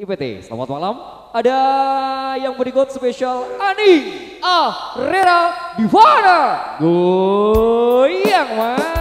IPT. Selamat malam. Ada yang berikut spesial Ani Arera Divana. Goyang mas.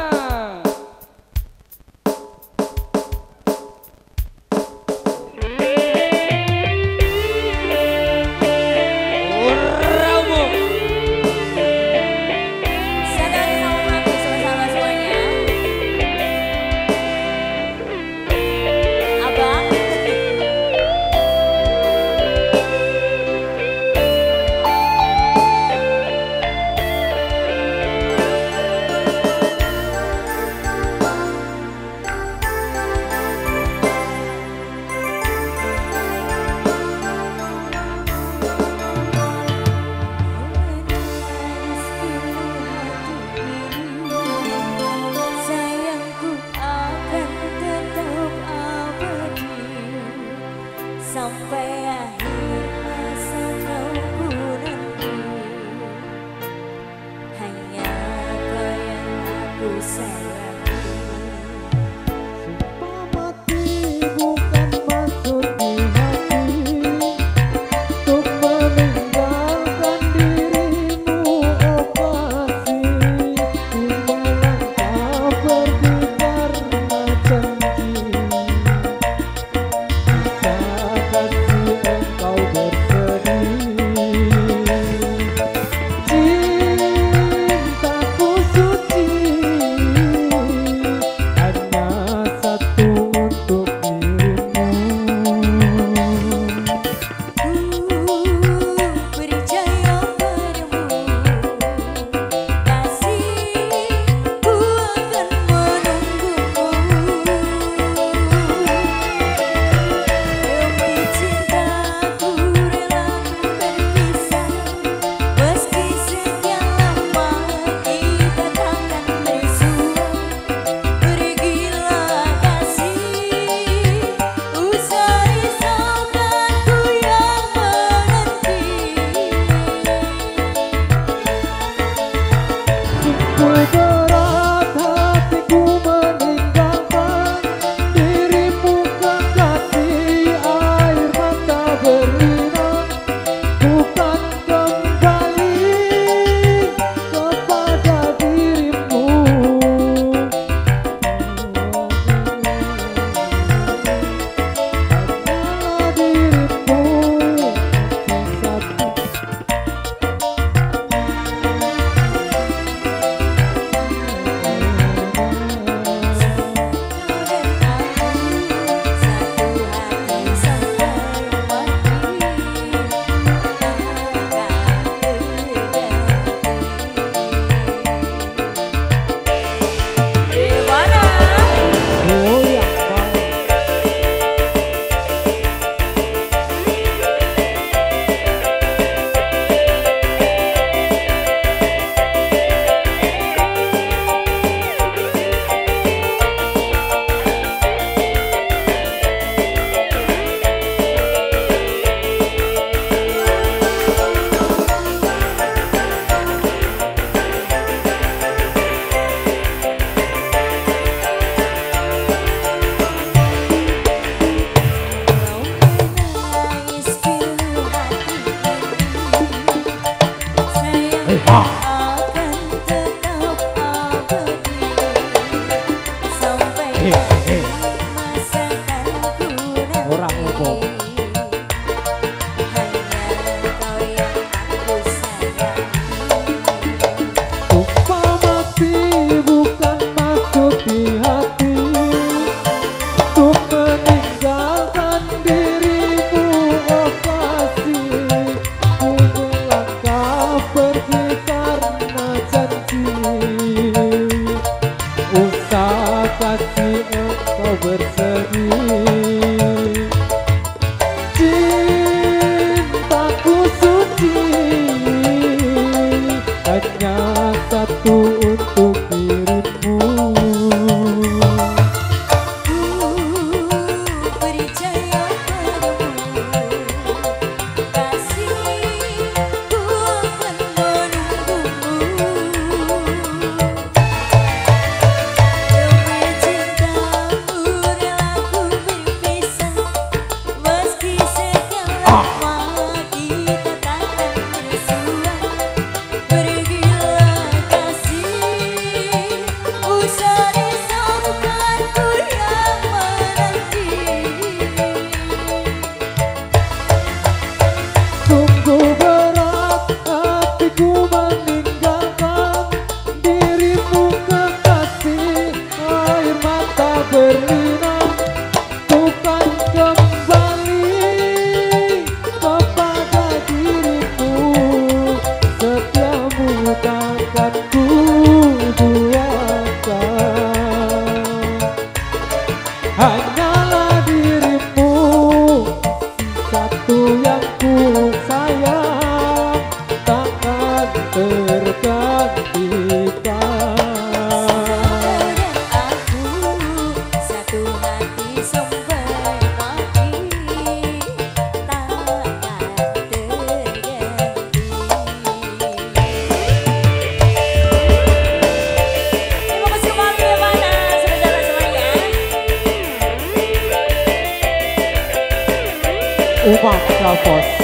化叫 for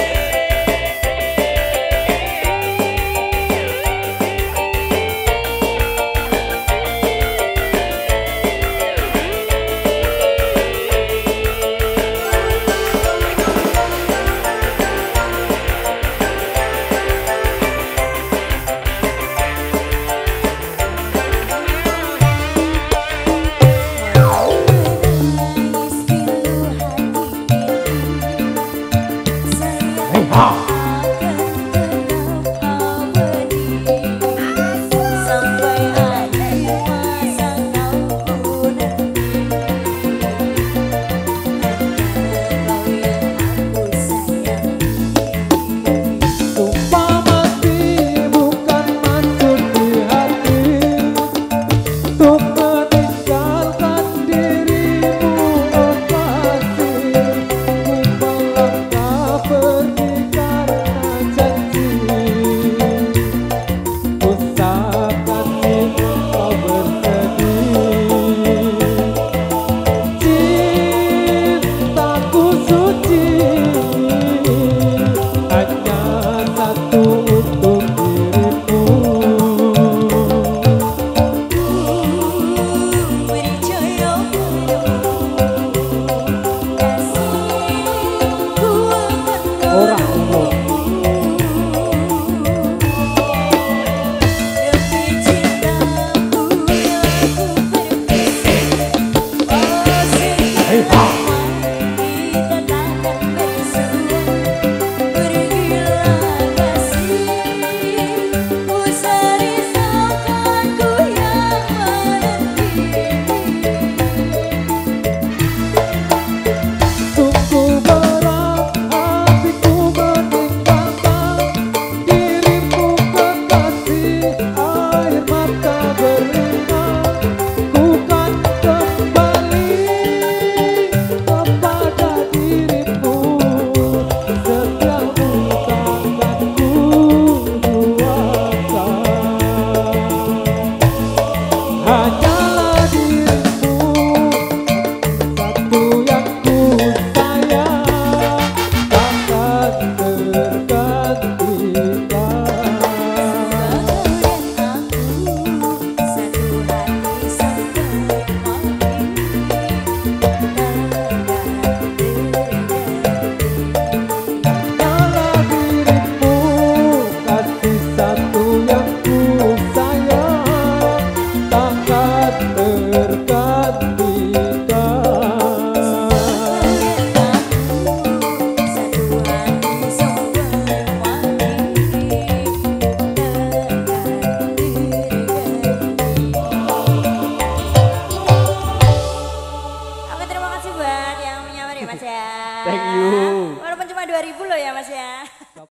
哦。